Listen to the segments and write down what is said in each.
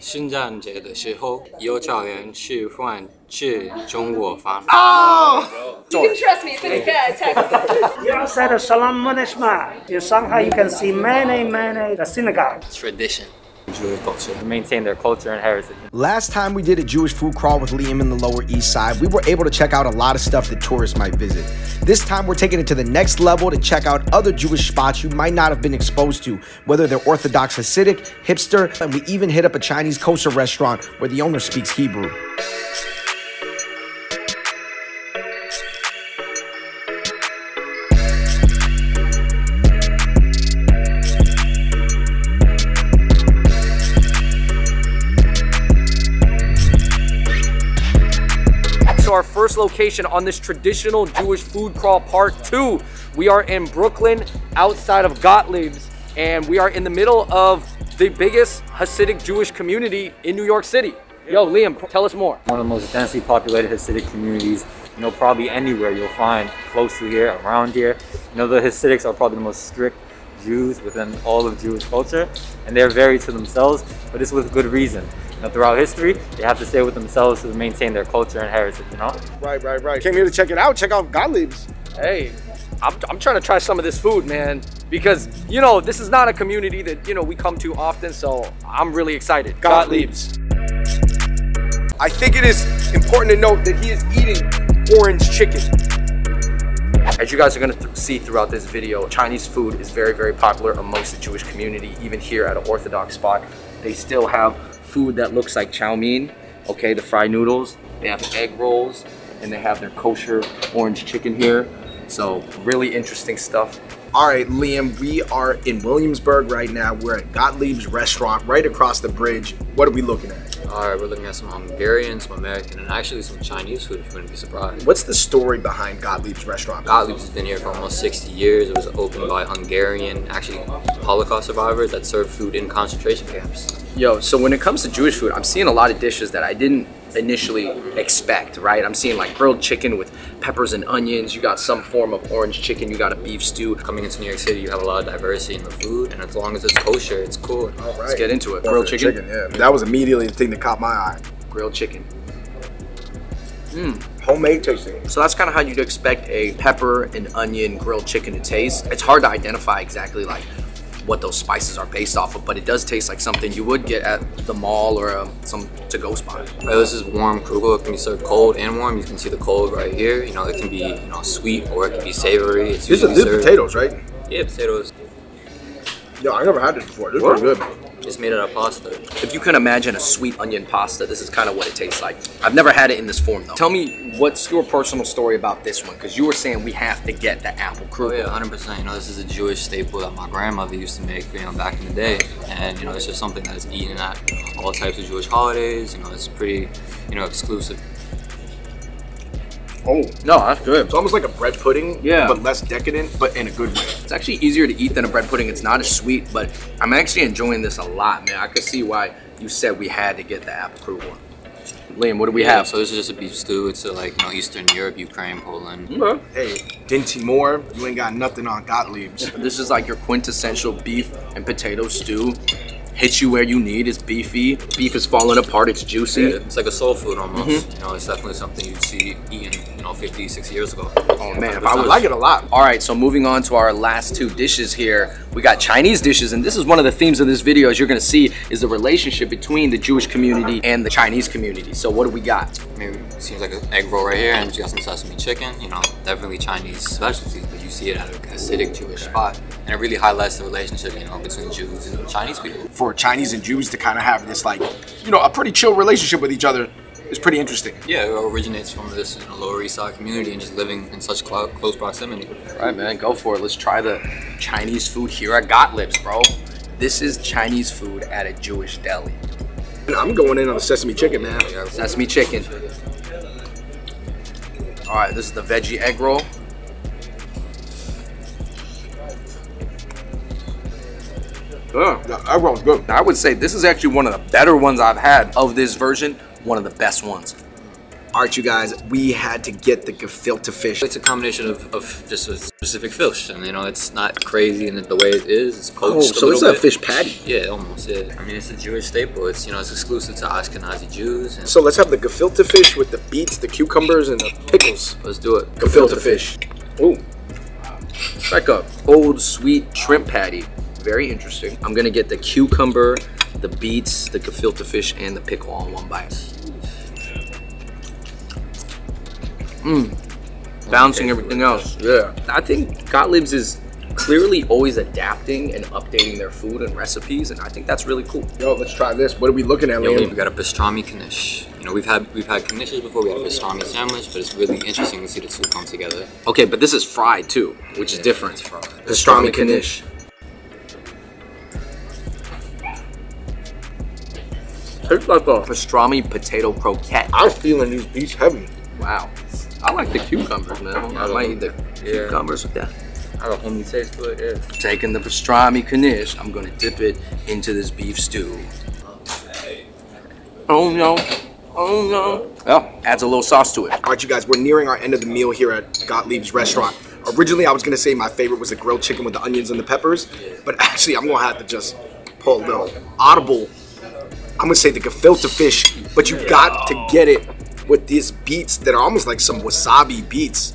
圣诞节的时候，有找人去换吃中国饭。You can trust me it's good. Text. You're outside of Salam Manishma. In Shanghai, you can see many, many the synagogues. Tradition, Jewish culture, maintain their culture and heritage. Last time we did a Jewish food crawl with Liam in the Lower East Side, we were able to check out a lot of stuff that tourists might visit. This time we're taking it to the next level to check out other Jewish spots you might not have been exposed to, whether they're Orthodox Hasidic, hipster, and we even hit up a Chinese kosher restaurant where the owner speaks Hebrew. First location on this traditional Jewish food crawl part two. We are in Brooklyn, outside of Gottlieb's, and we are in the middle of the biggest Hasidic Jewish community in New York City. Yo, Liam, tell us more. One of the most densely populated Hasidic communities, you know, probably anywhere you'll find close to here, around here. You know, the Hasidics are probably the most strict Jews within all of Jewish culture, and they're very to themselves, but it's with good reason. You know, throughout history, they have to stay with themselves to maintain their culture and heritage, you know? Right, right, right. Came here to check it out. Check out Gottlieb's. Hey, I'm, I'm trying to try some of this food, man, because, you know, this is not a community that, you know, we come to often, so I'm really excited. Gottlieb's. I think it is important to note that he is eating orange chicken. As you guys are gonna th- see throughout this video, Chinese food is very, very popular amongst the Jewish community, even here at an Orthodox spot. They still have food that looks like chow mein, okay, the fried noodles. They have egg rolls, and they have their kosher orange chicken here. So really interesting stuff. All right, Liam, we are in Williamsburg right now. We're at Gottlieb's restaurant right across the bridge. What are we looking at? All right, we're looking at some Hungarian, some American, and actually some Chinese food if you wouldn't be surprised. What's the story behind Gottlieb's restaurant? Gottlieb's has been here for almost 60 years. It was opened by Hungarian, actually Holocaust survivors that served food in concentration camps. Yo, so when it comes to Jewish food, I'm seeing a lot of dishes that I didn't initially expect, right? I'm seeing like grilled chicken with peppers and onions. You got some form of orange chicken. You got a beef stew. Coming into New York City, you have a lot of diversity in the food, and as long as it's kosher, it's cool. Let's get into it. Grilled the chicken. Yeah, that was immediately the thing that caught my eye. Grilled chicken. Mmm Homemade tasting. So that's kind of how you'd expect a pepper and onion grilled chicken to taste. It's hard to identify exactly like what those spices are based off of, but it does taste like something you would get at the mall or um, some to-go spot. Right, this is warm kugel. It can be served cold and warm. You can see the cold right here. You know, it can be you know sweet or it can be savory. It's These are, usually these are served- potatoes, right? Yeah, potatoes. Yo, I never had this before. This is pretty good. It's made out of pasta. If you can imagine a sweet onion pasta, this is kind of what it tastes like. I've never had it in this form though. Tell me what's your personal story about this one? Because you were saying we have to get the apple Oh yeah, 100%. You know, this is a Jewish staple that my grandmother used to make, you know, back in the day. And, you know, it's just something that's eaten at all types of Jewish holidays. You know, it's pretty, you know, exclusive. Oh, No, that's good. it's almost like a bread pudding, Yeah. but less decadent, but in a good way. It's actually easier to eat than a bread pudding. It's not as sweet, but I'm actually enjoying this a lot, man. I could see why you said we had to get the apple kugel one. Liam, what do we Yeah, have? So this is just a beef stew. It's a, like, you know, Eastern Europe, Ukraine, Poland. Hey, Dinty Moore, you ain't got nothing on Gottlieb's. This is like your quintessential beef and potato stew. Hits you where you need. It's beefy. Beef is falling apart. It's juicy. Yeah, it's like a soul food almost. Mm-hmm. You know, it's definitely something you'd see eaten, you know, 50, 60 years ago. Oh man, I I like it a lot. All right, so moving on to our last two dishes here. We got Chinese dishes, and this is one of the themes of this video, as you're gonna see, is the relationship between the Jewish community and the Chinese community. So what do we got? Maybe it seems like an egg roll right here, and you got some sesame chicken. You know, definitely Chinese specialties, but you see it at a Hasidic Jewish spot, and it really highlights the relationship, you know, between Jews and Chinese people. For Chinese and Jews to kind of have this, like, you know, a pretty chill relationship with each other is pretty interesting. Yeah, it originates from this you know, Lower East Side community and just living in such clo- close proximity. All right, man, go for it. Let's try the Chinese food here at Gottlieb's, bro. This is Chinese food at a Jewish deli. I'm going in on the sesame chicken, man. Yeah, Sesame chicken. All right, this is the veggie egg roll. Yeah. The egg roll's good. I would say this is actually one of the better ones I've had of this version. One of the best ones. All right, you guys, we had to get the gefilte fish. It's a combination of, of just a specific fish, and you know it's not crazy in the way it is. It's poached. Oh, so a it's little a fish patty. Yeah, almost. Yeah. I mean, it's a Jewish staple. It's you know it's exclusive to Ashkenazi Jews. And So let's have the gefilte fish with the beets, the cucumbers, and the pickles. let's do it. Gefilte fish. Ooh. It's like a old sweet shrimp patty. Very interesting. I'm gonna get the cucumber, the beets, the gefilte fish, and the pickle all in one bite. Mmm. Balancing everything else. Yeah. I think Gottlieb's is clearly always adapting and updating their food and recipes, and I think that's really cool. Yo, let's try this. What are we looking at, Yo, Liam? we've got a pastrami knish. You know, we've had we've had knishes before. We had a pastrami sandwich, but it's really interesting to see the two come together. Okay, but this is fried too, which is different. It's fried. Pastrami knish. Tastes like a pastrami potato croquette. I'm feeling these beets heavy. Wow. I like the cucumbers, man. I might eat the Yeah. cucumbers with that. I have a homey taste to it. Yeah. Taking the pastrami knish, I'm gonna dip it into this beef stew. Oh no. Oh no. Well, adds a little sauce to it. All right, you guys, we're nearing our end of the meal here at Gottlieb's restaurant. Originally, I was gonna say my favorite was the grilled chicken with the onions and the peppers, but actually, I'm gonna have to just pull a little audible. I'm gonna say the gefilte fish, but you got to get it with these beets that are almost like some wasabi beets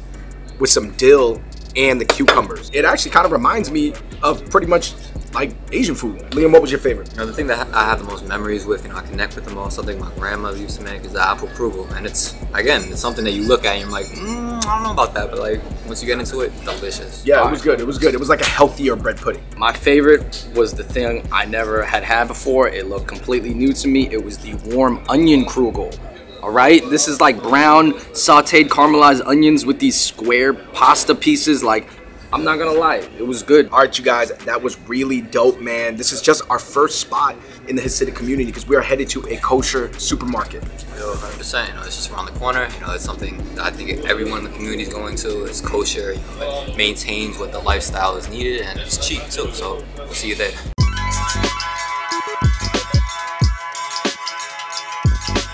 with some dill and the cucumbers. It actually kind of reminds me of pretty much like Asian food. Liam, what was your favorite? You know, the thing that I have the most memories with, you know, I connect with the most, something my grandmother used to make is the apple kugel. And it's, again, it's something that you look at and you're like, mm, I don't know about that, but like, once you get into it, delicious. Yeah, it was good. It was good. It was like a healthier bread pudding. My favorite was the thing I never had had before. It looked completely new to me. It was the warm onion kugel. All right, this is like brown sautéed caramelized onions with these square pasta pieces. Like, I'm not gonna lie, it was good. All right, you guys, that was really dope, man. This is just our first spot in the Hasidic community because we are headed to a kosher supermarket. Yo, 100%. You know, it's just around the corner. You know, it's something that I think everyone in the community is going to. It's kosher. You know, it maintains what the lifestyle is needed, and it's cheap too. So we'll see you there.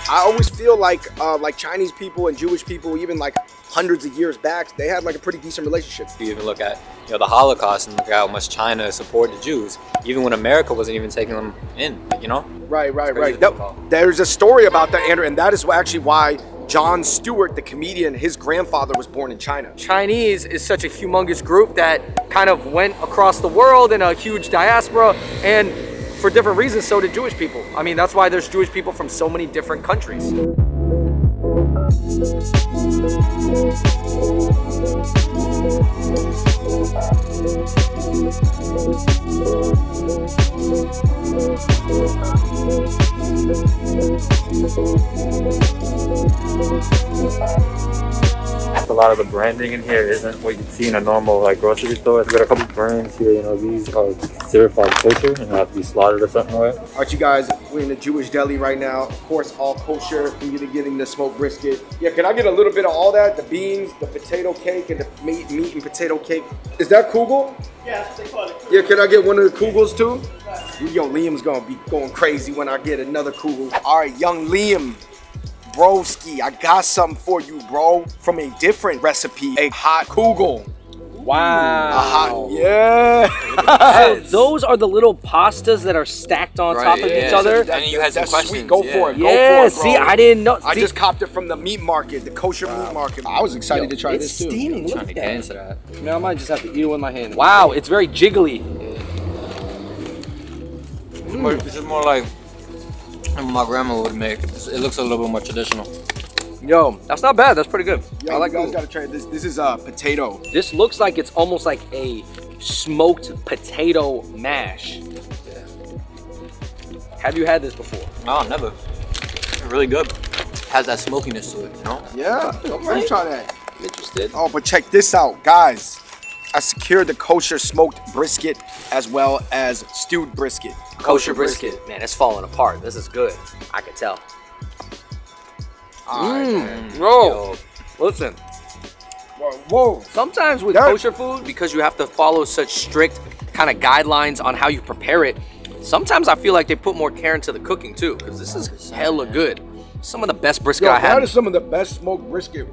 I always feel like uh, like Chinese people and Jewish people, even like hundreds of years back, they had like a pretty decent relationship. If you even look at you know the Holocaust and look at how much China supported the Jews, even when America wasn't even taking them in, you know. Right, right, right. to That- think about. there's a story about that, Andrew, and that is actually why Jon Stewart, the comedian, his grandfather was born in China. Chinese is such a humongous group that kind of went across the world in a huge diaspora and for different reasons so did Jewish people. I mean that's why there's Jewish people from so many different countries. Lot of the branding in here isn't what you'd see in a normal like grocery store. We've got a couple brands here. You know, these are certified kosher and have to be slaughtered a certain way. All right, you guys, we're in the Jewish deli right now. Of course, all kosher. I'm gonna getting the smoked brisket. Yeah, can I get a little bit of all that? The beans, the potato cake, and the meat, meat and potato cake. Is that kugel? Yes, they call it. Yeah, can I get one of the kugels too? Yo, Liam's gonna be going crazy when I get another kugel. All right, young Liam. Broski, I got something for you, bro. From a different recipe, a hot kugel. Wow. A hot, yeah. Those are the little pastas that are stacked on top of yeah. each other. And you had some That's questions. sweet. Go yeah. for it. Go Yeah, for it, bro. see, I didn't know. I see, just copped it from the meat market, the kosher meat market. I was excited to try it's this too. It's steaming. Look Trying at to get that. into that. Man, I might just have to eat it with my hand. Wow, it's very jiggly. It's more, this is more like what my grandma would make. It looks a little bit more traditional. Yo, that's not bad. That's pretty good. Yo, I like you guys gotta try this. This is a uh, potato. This looks like it's almost like a smoked potato mash. Yeah. Have you had this before? Oh, never. It's really good. Has that smokiness to it, you know? Yeah, I'm gonna try that. I'm interested. Oh, but check this out, guys. I secured the kosher smoked brisket as well as stewed brisket. Kosher brisket. Man, it's falling apart. This is good. I can tell. Mmm. Bro, listen. Whoa, whoa. Sometimes with That- kosher food, because you have to follow such strict kind of guidelines on how you prepare it, Sometimes I feel like they put more care into the cooking too, because this is hella good. Some of the best brisket Yo, I that had. is some of the best smoked brisket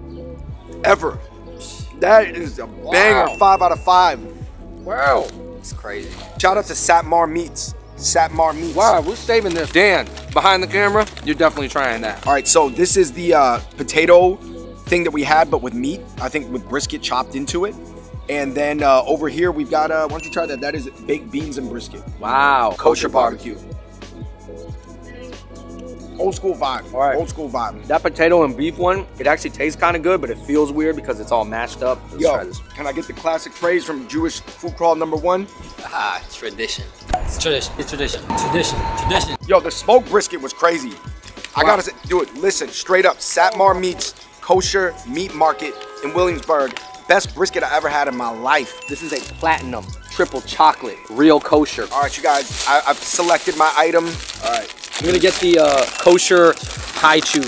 ever. That is a banger, Wow. five out of five. Wow. It's crazy. Shout out to Satmar Meats. Satmar Meats. Wow, we're saving this. Dan, behind the camera, you're definitely trying that. All right, so this is the uh, potato thing that we had, but with meat. I think with brisket chopped into it. And then uh, over here we've got. Uh, why don't you try that? That is baked beans and brisket, Wow. kosher barbecue. Old school vibe. All right. Old school vibe. That potato and beef one, it actually tastes kind of good, but it feels weird because it's all mashed up. Let's try Yo, this. can I get the classic phrase from Jewish food crawl number one? Ah, tradition. It's tradition. It's tradition. Tradition. Tradition. Yo, the smoked brisket was crazy. I gotta say, it. listen, straight up, Satmar Meats Kosher Meat Market in Williamsburg. Best brisket I ever had in my life. This is a platinum triple chocolate, real kosher. All right, you guys, I, I've selected my item. All right, I'm gonna get the uh, kosher Hi-Chews.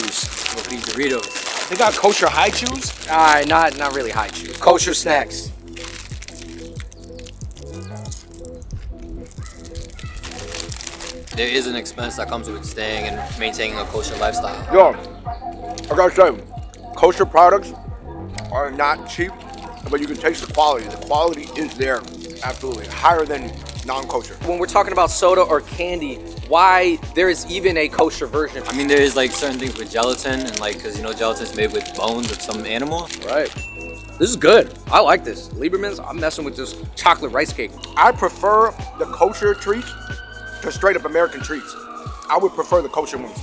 With these Doritos. they got kosher Hi-Chews. All right, not not really Hi-Chews. Kosher snacks. There is an expense that comes with staying and maintaining a kosher lifestyle. Yo, I gotta say, kosher products are not cheap, but you can taste the quality. The quality is there, absolutely higher than non-kosher. When we're talking about soda or candy, why there is even a kosher version? I mean, there is like certain things with gelatin and like, cause you know gelatin's made with bones of some animal. Right. This is good. I like this. Lieberman's, I'm messing with this chocolate rice cake. I prefer the kosher treats to straight up American treats. I would prefer the kosher ones.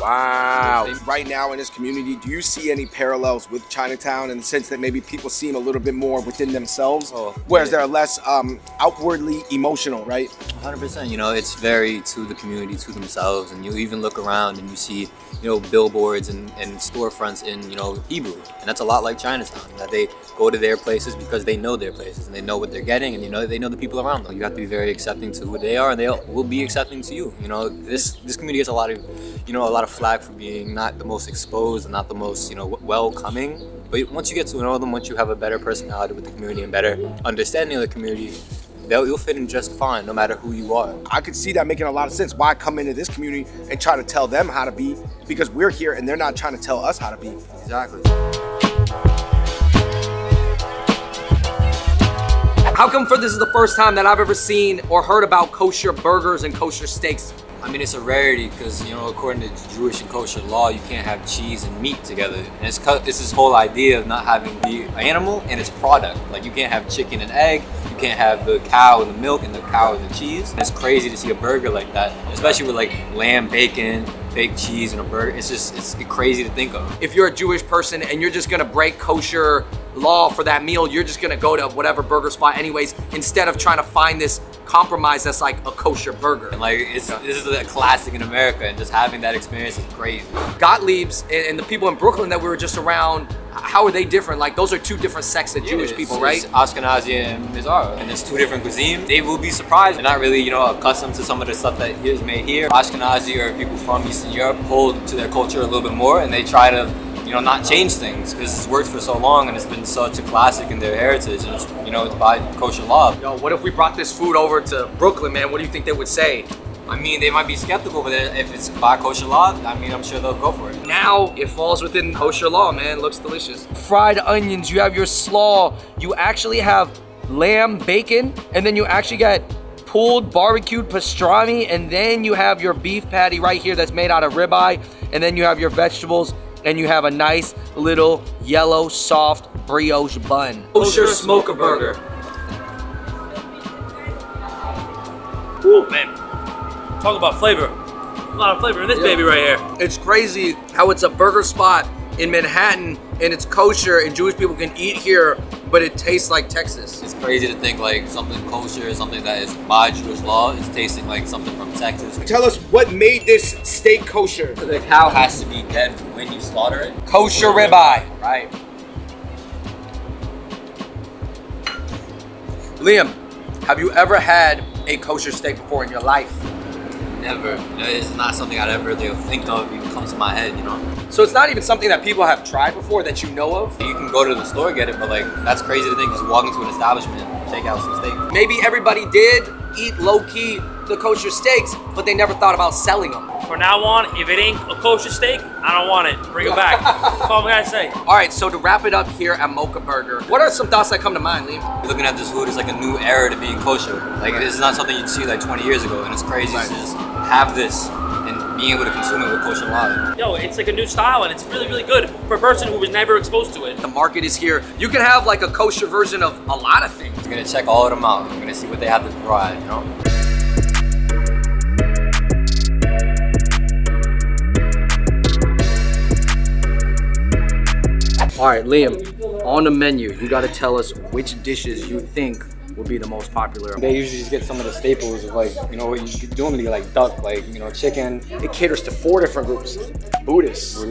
Wow. Right now in this community, do you see any parallels with Chinatown in the sense that maybe people seem a little bit more within themselves, Oh, whereas yeah. they're less um, outwardly emotional, right? 100%. You know, it's very to the community, to themselves, and you even look around and you see, you know, billboards and, and storefronts in, you know, Hebrew, and that's a lot like Chinatown. That they go to their places because they know their places and they know what they're getting, and you know they know the people around them. You have to be very accepting to who they are, and they will be accepting to you. You know, this this community gets a lot of, you know, a lot of flack for being not the most exposed and not the most, you know, welcoming. But once you get to know them, once you have a better personality with the community and better understanding of the community, they'll you'll fit in just fine, no matter who you are. I could see that making a lot of sense. Why come into this community and try to tell them how to be because we're here and they're not trying to tell us how to be. Exactly. How come for this is the first time that I've ever seen or heard about kosher burgers and kosher steaks? I mean, it's a rarity because you know, according to Jewish and kosher law, you can't have cheese and meat together. And it's. It's this whole idea of not having the animal and its product. Like you can't have chicken and egg. You can't have the cow and the milk and the cow and the cheese. And it's crazy to see a burger like that, especially with like lamb bacon, fake cheese, and a burger. It's just it's crazy to think of. If you're a Jewish person and you're just gonna break kosher law for that meal, you're just gonna go to whatever burger spot anyways, instead of trying to find this compromise that's like a kosher burger. And like it's this is a classic in America, and just having that experience is crazy. Gottlieb's and, and the people in Brooklyn that we were just around, how are they different? Like those are two different sects of Jewish Yeah, people, it's- right? Ashkenazi and Mizrahi, and there's two different cuisines. They will be surprised. They're not really, you know, accustomed to some of the stuff that is made here. Ashkenazi or people from Eastern Europe hold to their culture a little bit more, and they try to, you know, not change things because it's worked for so long and it's been such a classic in their heritage, and it's, you know, it's by kosher law. Yo, what if we brought this food over to Brooklyn, man? What do you think they would say? I mean, they might be skeptical, but if it's by kosher law, I mean, I'm sure they'll go for it. Now it falls within kosher law, man. Looks delicious. Fried onions, you have your slaw, you actually have lamb bacon, and then you actually get pulled barbecued pastrami, and then you have your beef patty right here that's made out of ribeye, and then you have your vegetables, and you have a nice little yellow soft brioche bun. Kosher smoker burger. Ooh, man. Talk about flavor. A lot of flavor in this baby right here. It's crazy how it's a burger spot in Manhattan and it's kosher and Jewish people can eat here, but it tastes like Texas. It's crazy to think like something kosher, something that is by Jewish law, is tasting like something from Texas. Tell us what made this steak kosher. The cow has to be dead when you slaughter it. Kosher ribeye. Right. Liam, have you ever had a kosher steak before in your life? Never. It's not something I'd ever really think of, even comes to my head, you know. So it's not even something that people have tried before that you know of? You can go to the store get it, but like that's crazy to think. Just walk into an establishment and take out some steak. Maybe everybody did, eat low key the kosher steaks, but they never thought about selling them. From now on, if it ain't a kosher steak, I don't want it. Bring it back. That's all I gotta say. All right, so to wrap it up here at Mocha Burger, what are some thoughts that come to mind, Liam? Looking at this food is like a new era to being kosher. Like this is not something you'd see like 20 years ago, and it's crazy to just have this and being able to consume it with kosher lard. Yo, it's like a new style and it's really, really good for a person who was never exposed to it. The market is here. You can have like a kosher version of a lot of things. We're gonna check all of them out. We're gonna see what they have to provide, you know? All right, Liam, on the menu, you got to tell us which dishes you think would be the most popular. They usually just get some of the staples of like, you know, what you normally like duck, like, you know, chicken. It caters to four different groups Buddhists,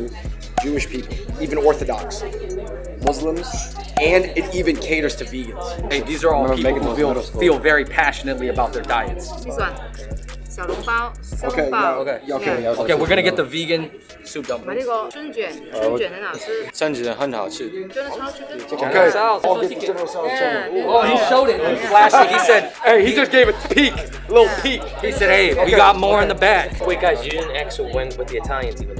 Jewish people, even Orthodox, Muslims, and it even caters to vegans. Hey, these are all Remember people who feel, feel very passionately about their diets. 计算小笼包、生 Okay, 包 okay, yeah, okay, Yeah. Okay, we're gonna get the vegan soup 买 dumplings. 那个春卷，春卷很好吃，甚至很好吃。真的超好吃的。 Okay, I'll get the general salad chicken. Oh, he showed it. He flashed it. He said, Hey, he just gave a peek, a little peek. he said, hey, we got more in the bag. Wait, guys, you didn't actually win with the Italians even.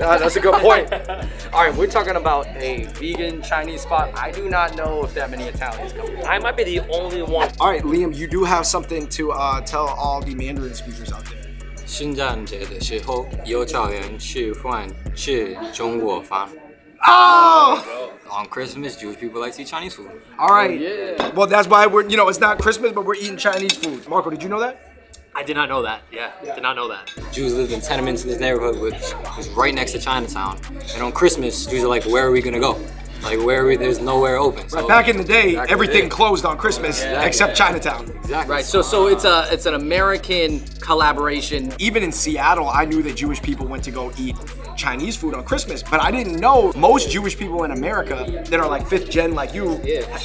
Uh, that's a good point. All right, we're talking about a vegan Chinese spot. I do not know if that many Italians come. I might be the only one. All right, Liam, you do have something to uh, tell all the Mandarin speakers out there. 圣诞节的时候，有教员吃饭吃中国饭。 Oh! On Christmas, Jewish people like to eat Chinese food. All right. Oh, yeah. Well, that's why we're, you know, it's not Christmas, but we're eating Chinese food. Marco, did you know that? I did not know that. Yeah, did not know that. Jews lived in tenements in this neighborhood, which was right next to Chinatown. And on Christmas, Jews are like, where are we gonna go? Like, where? There's nowhere open. So, Back in the day, Back the everything day. closed on Christmas except Chinatown. exactly. Right. So, so it's a it's an American collaboration. Even in Seattle, I knew that Jewish people went to go eat Chinese food on Christmas, but I didn't know most Jewish people in America that are like fifth gen like you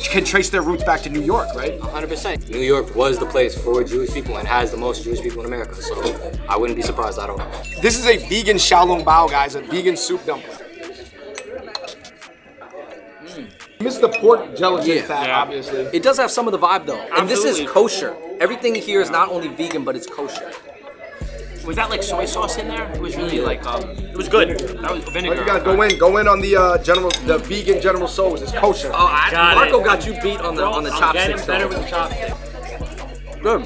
can trace their roots back to New York, right? 100%. New York was the place for Jewish people and has the most Jewish people in America. So I wouldn't be surprised at all. This is a vegan xiaolong bao, guys, a vegan soup dumpling. Miss the pork gelatin Yeah. fat, obviously. It does have some of the vibe though, and this is kosher. Everything here is not only vegan, but it's kosher. Was that like soy sauce in there? It was really like um, it was good. That was vinegar. You guys go in, go in on the uh, general, the vegan General Tso's. It's kosher. Oh, I, Got Marco it. got you beat on the on the I'm getting chopsticks. better with the chopsticks. Good.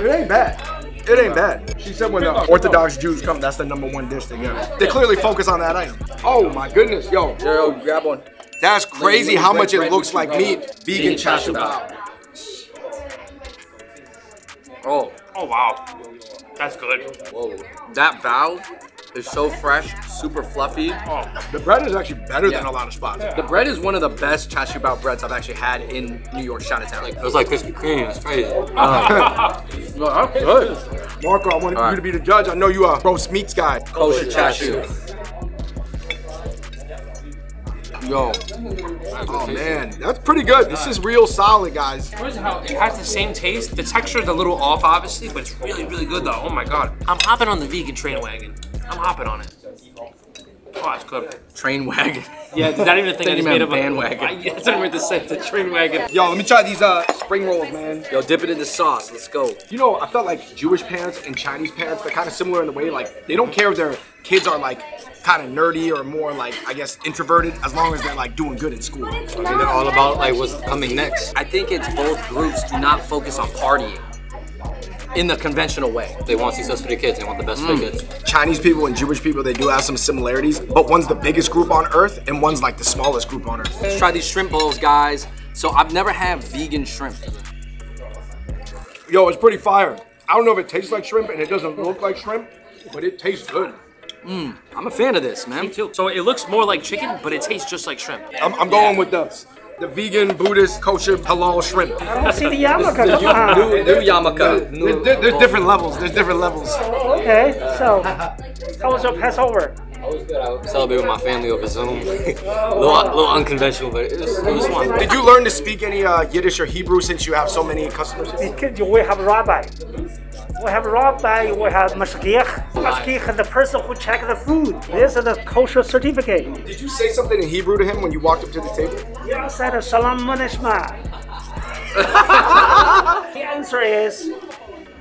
It ain't bad. It ain't bad. She said when the Orthodox Jews come, that's the number one dish they get. They clearly focus on that item. Oh my goodness, yo. Yo, grab one. That's crazy how much it looks like meat. Vegan Vegan chashu chashu bao. Oh, Oh wow, that's good. whoa. That bao is so fresh, super fluffy. Oh, The bread is actually better than a lot of spots. The bread is one of the best chashu bao breads I've actually had in New York Chinatown. It was like Krispy Kreme. It's crazy. Oh, that's good. Marco, I want All right. you to be the judge. I know you are a roast meats guy. Kosher chashu. Yo, Oh man, that's pretty good. This is real solid, guys. It has the same taste. The texture is a little off, obviously, but it's really, really good though. Oh my god, I'm hopping on the vegan train wagon. I'm hopping on it. That's good. train wagon. Yeah, is that even a thing? I Think just you made meant up a bandwagon. I, yeah, that's what I meant to say. It's a train wagon. Yo, let me try these uh, spring rolls, man. Yo, dip it in the sauce. Let's go. You know, I felt like Jewish parents and Chinese parents, they're kind of similar in the way, like, they don't care if their kids are, like, kind of nerdy or more, like, I guess, introverted, as long as they're, like, doing good in school. I mean, they're all about like what's coming next. I think it's both groups do not focus on partying in the conventional way. They want success for their kids. They want the best for their mm. kids. Chinese people and Jewish people, they do have some similarities, but one's the biggest group on earth and one's, like, the smallest group on earth. Let's try these shrimp bowls, guys. So I've never had vegan shrimp. Yo, it's pretty fire. I don't know if it tastes like shrimp and it doesn't look like shrimp, but it tastes good. Mm, I'm a fan of this, man. So it looks more like chicken, but it tastes just like shrimp. I'm, I'm going with the, the vegan, Buddhist, kosher, halal shrimp. I don't see the yarmulke. Come on. New, new yarmulke. New, There- there's different levels. There's different levels. Okay, so how was your Passover? I was good, I celebrate with my family over Zoom. a little, little unconventional, but it was, it was fun. Did you learn to speak any uh, Yiddish or Hebrew since you have so many customers? Because we have a rabbi. We have rabbi, we have mashgiach. Mashgiach is the person who check the food. This is the kosher certificate. Did you say something in Hebrew to him when you walked up to the table? Yes, I said salam manishma. The answer is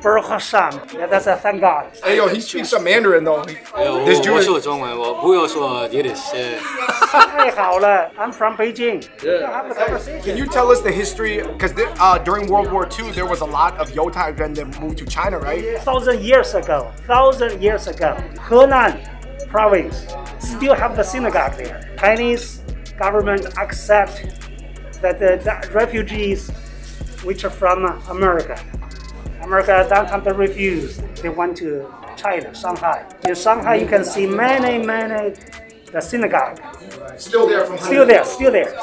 Baruch Hashem. Yeah, that's a thank God. Hey, yo, he speaks some Mandarin though. He- 哎我 This 我 Jewish. 说中文，我不会说 Yiddish。呃太好了，I'm from Beijing. Have a conversation. Can you tell us the history? Because uh, during World War II, there was a lot of Yotai men that moved to China, right? Thousand years ago, thousand years ago, Henan province still have the synagogue there. Chinese government accept that the, the refugees which are from America. America at that time they refused. They went to China, Shanghai. In Shanghai, you can see many, many the synagogue. Still there from Still there, still there.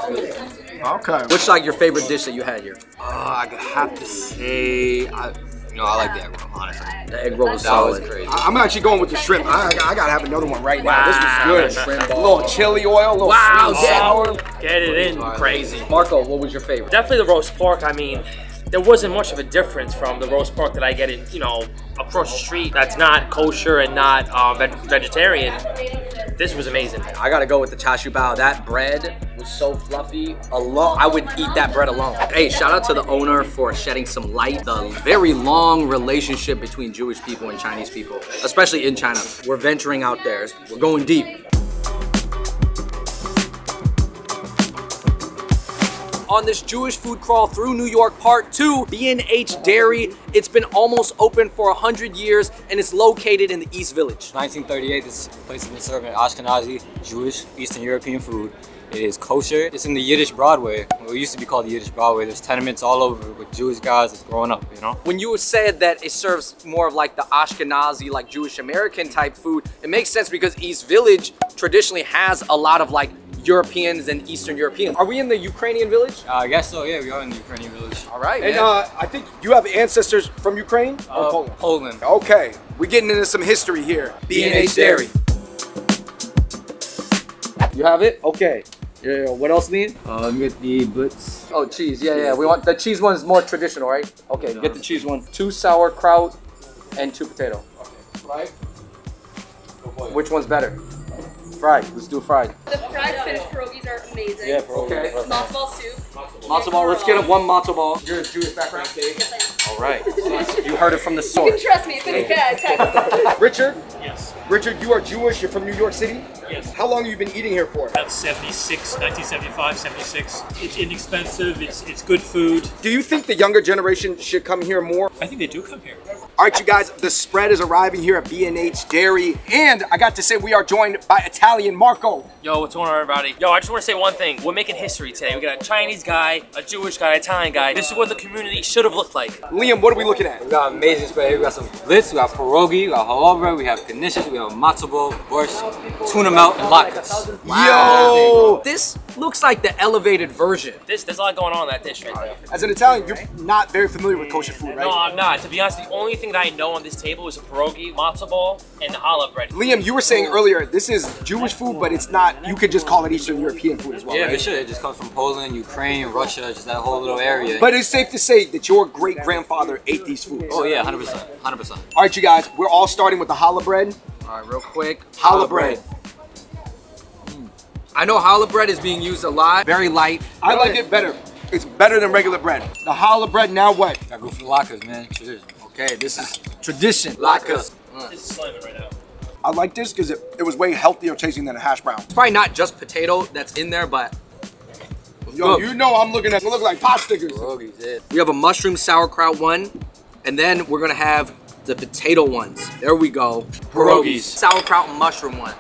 Okay. What's like your favorite dish that you had here? Uh, I have to say, I, you know, I like the egg roll, honestly. The egg roll was That was solid. crazy. I- I'm actually going with the shrimp. I, I gotta have another one right now. This was good. Shrimp A little chili oil, a little Wow, sweet and sour. Get it in, crazy. Marco, what was your favorite? Definitely the roast pork. I mean, there wasn't much of a difference from the roast pork that I get in, you know, across the street. That's not kosher and not uh, veg- vegetarian. This was amazing. I gotta go with the chashu bao. That bread was so fluffy. Alone, I would eat that bread alone. Hey, shout out to the owner for shedding some light. The very long relationship between Jewish people and Chinese people, especially in China. We're venturing out there. We're going deep. On this Jewish food crawl through New York part two, B&H Dairy. It's been almost open for 100 years and it's located in the East Village. 1938, this place has been serving Ashkenazi, Jewish, Eastern European food. It is kosher. It's in the Yiddish Broadway. Well, it used to be called the Yiddish Broadway. There's tenements all over with Jewish guys that's growing up, you know? When you said that it serves more of like the Ashkenazi, like Jewish American type food, it makes sense because East Village traditionally has a lot of like Europeans and Eastern Europeans. Are we in the Ukrainian village? Uh, I guess so, yeah, we are in the Ukrainian village. All right, And uh, I think you have ancestors from Ukraine or Uh, Poland. Poland. Okay, we're getting into some history here. B&H Dairy. You have it? Okay. Yeah, yeah. What else, Lean? Uh, let me get the butts. Oh, cheese. Yeah, yeah. We want the cheese one is more traditional, right? Okay, get the cheese one. Two sauerkraut and two potato. Right? Which one's better? Fried. Let's do fried. The fried spinach pierogies are amazing. Yeah, bro. Okay. Matzo ball soup. Matzo ball. Let's get a one matzo ball. You're a Jewish background, Kate. Yes, I am. All right. you heard it from the source. You can trust me if it's good. Text. Richard? Yes. Richard, you are Jewish. You're from New York City? Yes. How long have you been eating here for? About 76, 1975, 76. It's inexpensive. It's it's good food. Do you think the younger generation should come here more? I think they do come here. All right, you guys, the spread is arriving here at B&H Dairy. And I got to say, we are joined by Italian Marco. Yo, what's going on, everybody? Yo, I just want to say one thing. We're making history today. We got a Chinese guy, a Jewish guy, Italian guy. This is what the community should have looked like. Liam, what are we looking at? We got amazing spread here. We got some blintz, we got pierogi, we got halabra, we have knishes, we have matzo ball, borscht, tuna melt, and latkes. Yo! This looks like the elevated version. This, there's a lot going on in that dish right there. As an Italian, you're not very familiar with kosher food, right? No, I'm not. To be honest, the only thing that I know on this table is a pierogi, matzo ball, and the challah bread. Liam, you were saying earlier, this is Jewish food, but it's not, you could just call it Eastern European food as well, Yeah, right? for sure. It just comes from Poland, Ukraine, Russia, just that whole little area. But it's safe to say that your great grandfather ate these foods. oh yeah, 100%. 100%. Oh, All right, you guys, we're all starting with the challah bread. All right, real quick. Challah bread. I know challah bread is being used a lot. Very light. I like it better. It's better than regular bread. The challah bread, now what? Gotta go for the latkes, man. Tradition. Okay, this is tradition. Latkes. This is slamming right now. I like this because it, it was way healthier tasting than a hash brown. It's probably not just potato that's in there, but Yo, Good. you know I'm looking at, it look like pot stickers. Pierogies, we have a mushroom sauerkraut one, and then we're gonna have the potato ones. There we go. Pierogies. Sauerkraut and mushroom one.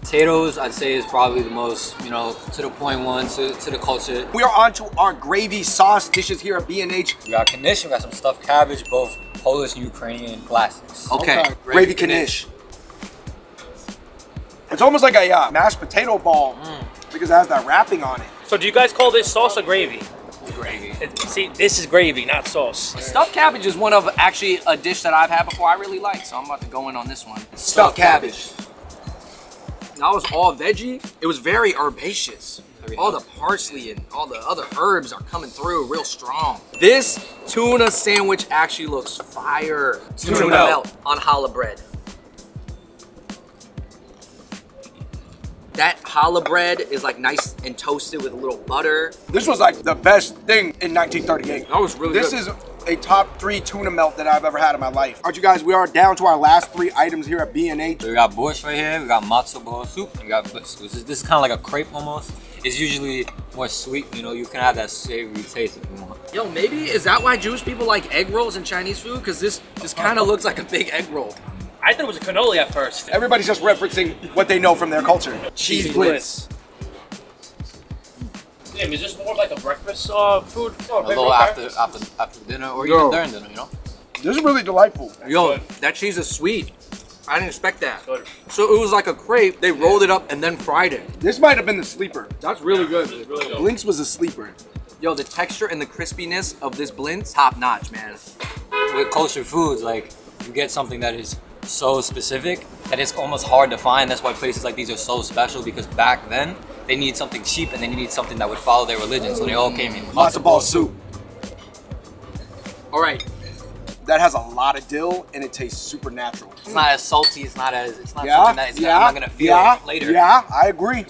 Potatoes, I'd say, is probably the most, you know, to the point one, to, to the culture. We are on to our gravy sauce dishes here at B&H. We got knish, we got some stuffed cabbage, both Polish and Ukrainian classics. Okay. Gravy knish. It's almost like a uh, mashed potato ball because it has that wrapping on it. So do you guys call this sauce or gravy? Gravy. See, this is gravy, not sauce. Stuffed cabbage is one of actually a dish that I've had before I really like, so I'm about to go in on this one. Stuffed cabbage. That was all veggie. It was very herbaceous. All the parsley and all the other herbs are coming through real strong. This tuna sandwich actually looks fire. Tuna, melt. melt on challah bread. That challah bread is like nice and toasted with a little butter. This was like the best thing in 1938. That was really This good. is a top three tuna melt that I've ever had in my life. All right, you guys, we are down to our last three items here at B&H. So we got borscht right here, we got matzo ball soup, and we got blintz. This is, this is kind of like a crepe almost. It's usually more sweet, you know, you can have that savory taste if you want. Yo, maybe is that why Jewish people like egg rolls and Chinese food? Because this this kind of looks like a big egg roll. I thought it was a cannoli at first. Everybody's just referencing what they know from their culture. Cheese blitz. Damn, is this more of like a breakfast uh, food? Oh, A little after after after dinner or even Yo. during dinner, you know. This is really delightful. Yo, that cheese is sweet. I didn't expect that. So it was like a crepe. They rolled it up and then fried it. This might have been the sleeper. That's really good. Blintz was a sleeper. Yo, the texture and the crispiness of this blintz, top notch, man. With kosher foods, like you get something that is so specific that it's almost hard to find. That's why places like these are so special because back then they need something cheap and they need something that would follow their religion. So they all came in. Matzo ball soup. All right. That has a lot of dill and it tastes super natural. It's not as salty. It's not as. It's not Yeah, something that is yeah, I'm not gonna feel yeah, later. Yeah, I agree.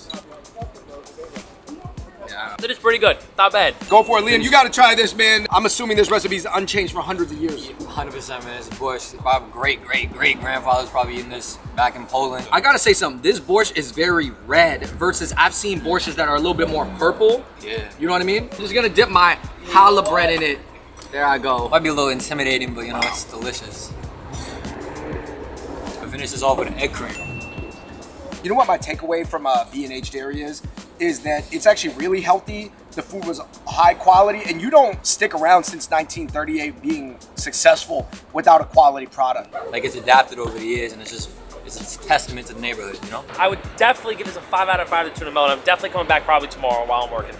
It is pretty good. Not bad. Go for it, Liam. You got to try this, man. I'm assuming this recipe's unchanged for hundreds of years. 100% man. It's borscht. My great great great grandfather's probably eating this back in Poland. I gotta say something. This borscht is very red versus I've seen borschts that are a little bit more purple. Yeah. You know what I mean? I'm just gonna dip my challah bread in it. There I go. Might be a little intimidating, but you know it's delicious. I finish this off with egg cream. You know what my takeaway from uh, B&H Dairy is? Is that it's actually really healthy. The food was high quality, and you don't stick around since 1938 being successful without a quality product. Like it's adapted over the years, and it's just it's a testament to the neighborhood, you know. I would definitely give this a 5 out of 5 to tuna melt. I'm definitely coming back probably tomorrow while I'm working.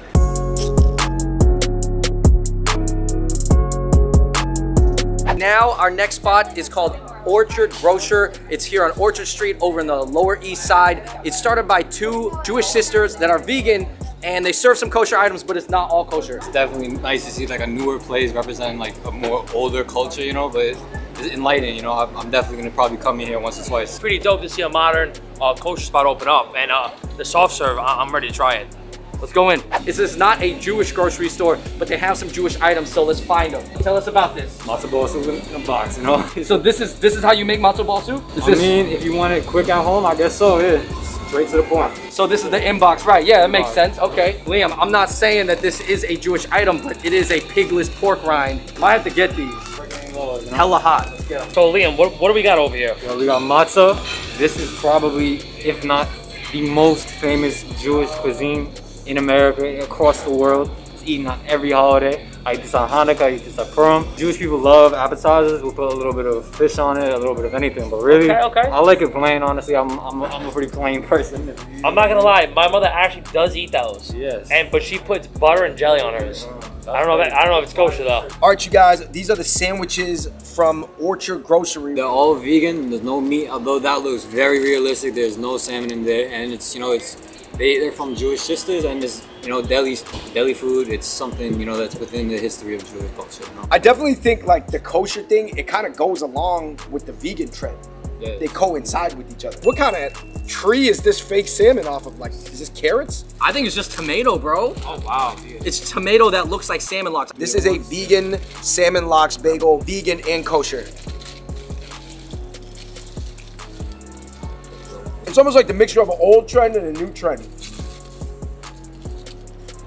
Now our next spot is called Orchard Grocer. It's here on Orchard Street over in the Lower East Side. It's started by two Jewish sisters that are vegan and they serve some kosher items, but it's not all kosher. It's definitely nice to see like a newer place representing like a more older culture, you know. But it's enlightening, you know. I'm I'm definitely gonna probably come in here once or twice. It's pretty dope to see a modern uh, kosher spot open up, and uh, the soft serve, I- I'm ready to try it. Let's go in. This is not a Jewish grocery store, but they have some Jewish items, so let's find them. Tell us about this. Matzo ball soup in a box, you know. So this is this is how you make matzo ball soup? Is I this, mean, if you want it quick at home, I guess so. Yeah, straight to the point. so this is the inbox, right? Yeah, that makes sense. Okay. Liam, I'm not saying that this is a Jewish item, but it is a pigless pork rind. Might have to get these. Hella hot. Let's get 'em. So Liam, what, what do we got over here? So we got matzah. This is probably, if not the most famous Jewish cuisine in America, across the world. It's eaten on every holiday. I eat this on Hanukkah, I eat this on Purim. Jewish people love appetizers. We'll put a little bit of fish on it, a little bit of anything. But really, Okay, okay. I like it plain, honestly. I'm, I'm, I'm a pretty plain person. I'm not gonna lie, my mother actually does eat those. Yes. And but she puts butter and jelly on hers. Mm-hmm. I don't know. If, I don't know if it's kosher though. All right, you guys, these are the sandwiches from Orchard Grocery. They're all vegan. There's no meat, although that looks very realistic. There's no salmon in there, and it's you know it's they they're from Jewish sisters, and it's you know deli deli food. It's something you know that's within the history of Jewish culture. You know? I definitely think like the kosher thing, it kind of goes along with the vegan trend. Yeah. They coincide with each other. What kind of tree is this fake salmon off of? Like, is this carrots? I think it's just tomato, bro. Oh wow. It's tomato that looks like salmon lox. This is a vegan salmon lox bagel, vegan and kosher. It's almost like the mixture of an old trend and a new trend.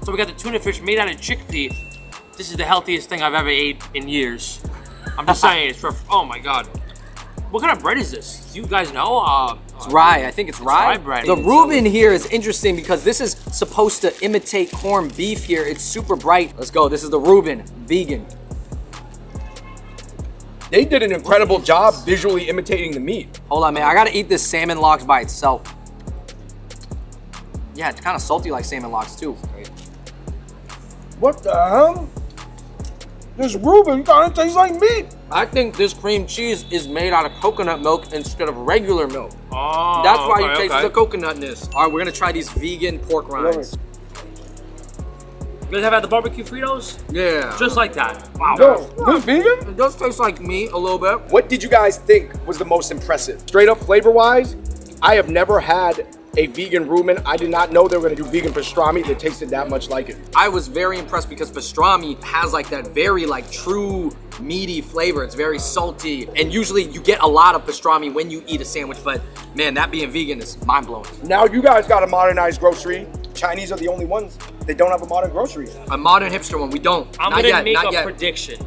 So we got the tuna fish made out of chickpea. This is the healthiest thing I've ever ate in years. I'm just saying, it's for. Oh my god. What kind of bread is this? Do you guys know? Uh, It's rye. I think it's rye. rye bread. The Reuben here is interesting because this is supposed to imitate corned beef here. It's super bright. Let's go. This is the Reuben, vegan. They did an incredible job visually imitating the meat. Hold on, man. I gotta eat this salmon lox by itself. Yeah, it's kind of salty like salmon lox too. What the hell? This Reuben kind of tastes like meat. I think this cream cheese is made out of coconut milk instead of regular milk. oh, That's why okay, you taste okay. the coconutness. All right, we're gonna try these vegan pork rinds. You guys have had the barbecue Fritos? Yeah. Just like that. Wow. Yo, this vegan? It does taste like meat a little bit. What did you guys think was the most impressive? Straight up flavor wise, I have never had a vegan Reuben. I did not know they were gonna do vegan pastrami that tasted that much like it. I was very impressed because pastrami has like that very like true meaty flavor. It's very salty. And usually you get a lot of pastrami when you eat a sandwich, but man, that being vegan is mind blowing. Now you guys got a modernized grocery. Chinese are the only ones that don't have a modern grocery. A modern hipster one, we don't. I'm not gonna yet, make not a yet. prediction.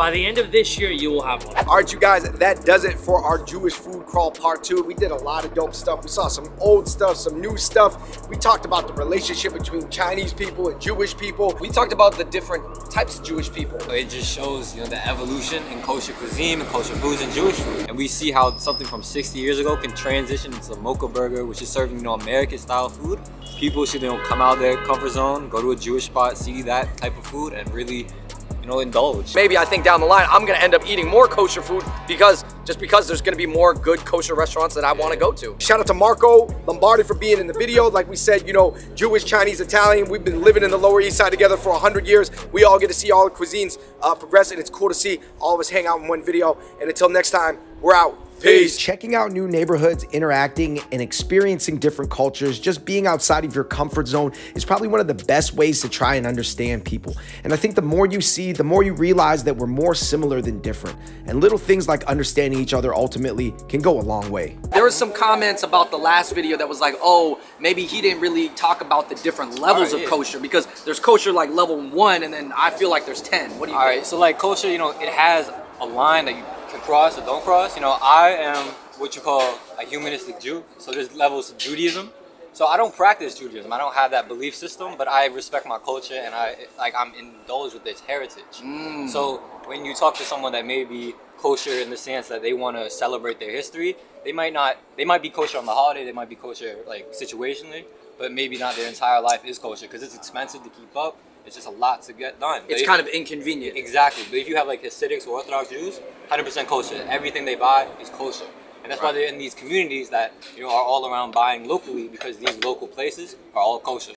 By the end of this year, you will have one. All right, you guys, that does it for our Jewish food crawl part two. We did a lot of dope stuff. We saw some old stuff, some new stuff. We talked about the relationship between Chinese people and Jewish people. We talked about the different types of Jewish people. It just shows, you know, the evolution in kosher cuisine and kosher foods and Jewish food. And we see how something from 60 years ago can transition into a mocha burger, which is serving, you know, American style food. People should, you know, come out of their comfort zone, go to a Jewish spot, see that type of food, and really, you know, indulge. Maybe I think down the line I'm gonna end up eating more kosher food because just because there's gonna be more good kosher restaurants that I wanna go to. Shout out to Marco Lombardi for being in the video. Like we said, you know, Jewish, Chinese, Italian. We've been living in the Lower East Side together for 100 years. We all get to see all the cuisines uh, progress, and it's cool to see all of us hang out in one video. And until next time, we're out. Peace. Checking out new neighborhoods, interacting, and experiencing different cultures, just being outside of your comfort zone is probably one of the best ways to try and understand people. And I think the more you see, the more you realize that we're more similar than different. And little things like understanding each other ultimately can go a long way. There was some comments about the last video that was like, oh, maybe he didn't really talk about the different levels Alright, of yeah. kosher because there's kosher like level one and then I feel like there's 10. What do you All think? right, so like kosher, you know, it has a line that you can cross or don't cross. You know, I am what you call a humanistic Jew. So there's levels of Judaism. So I don't practice Judaism. I don't have that belief system, but I respect my culture and I like I'm indulged with its heritage. Mm. So when you talk to someone that may be kosher in the sense that they want to celebrate their history, they might not. They might be kosher on the holiday. They might be kosher like situationally, but maybe not their entire life is kosher because it's expensive to keep up. It's just a lot to get done. It's if kind of inconvenient. Exactly. But if you have like Hasidics or Orthodox Jews, 100% kosher. Everything they buy is kosher. And that's why they're in these communities that you know are all around buying locally because these local places are all kosher.